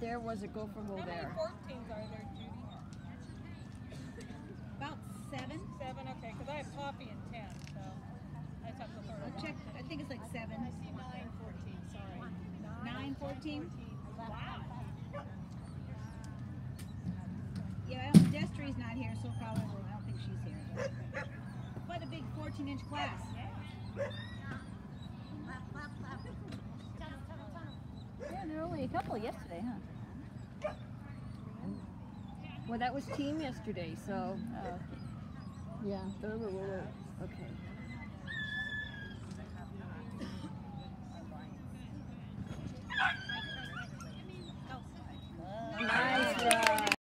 there, was a Gopher Hole How many there? 14s are there, Judy? About seven. Seven, okay, because I have Poppy in 10, so I just have to sort I'll check. I think it's like seven. I see nine 14, sorry. Nine, 14? Wow. Yeah, well, Destry's not here, so probably I don't think she's here. But a big 14 inch class. Yeah, there were only a couple yesterday, huh? Well, that was team yesterday, so, Oh, yeah, okay.